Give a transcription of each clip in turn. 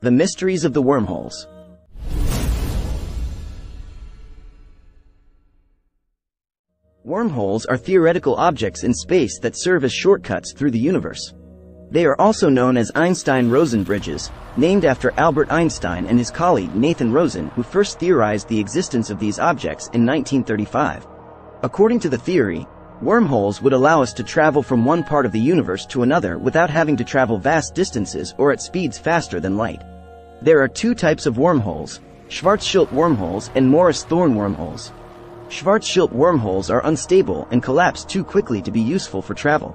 The Mysteries of the Wormholes. Wormholes are theoretical objects in space that serve as shortcuts through the universe. They are also known as Einstein-Rosen bridges, named after Albert Einstein and his colleague Nathan Rosen who first theorized the existence of these objects in 1935. According to the theory, wormholes would allow us to travel from one part of the universe to another without having to travel vast distances or at speeds faster than light. There are two types of wormholes, Schwarzschild wormholes and Morris-Thorne wormholes. Schwarzschild wormholes are unstable and collapse too quickly to be useful for travel.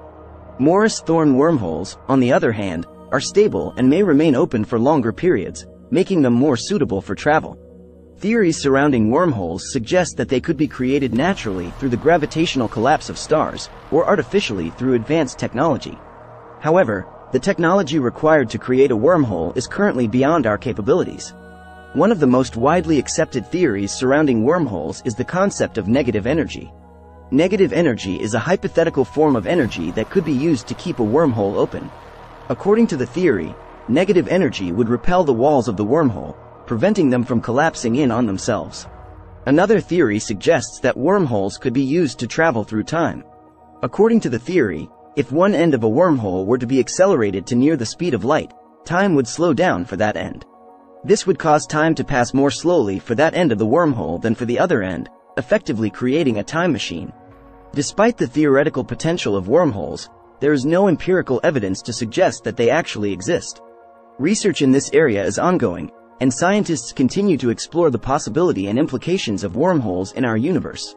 Morris-Thorne wormholes, on the other hand, are stable and may remain open for longer periods, making them more suitable for travel. Theories surrounding wormholes suggest that they could be created naturally through the gravitational collapse of stars, or artificially through advanced technology. However, the technology required to create a wormhole is currently beyond our capabilities. One of the most widely accepted theories surrounding wormholes is the concept of negative energy. Negative energy is a hypothetical form of energy that could be used to keep a wormhole open. According to the theory, negative energy would repel the walls of the wormhole, preventing them from collapsing in on themselves. Another theory suggests that wormholes could be used to travel through time. According to the theory, if one end of a wormhole were to be accelerated to near the speed of light, time would slow down for that end. This would cause time to pass more slowly for that end of the wormhole than for the other end, effectively creating a time machine. Despite the theoretical potential of wormholes, there is no empirical evidence to suggest that they actually exist. Research in this area is ongoing, and scientists continue to explore the possibility and implications of wormholes in our universe.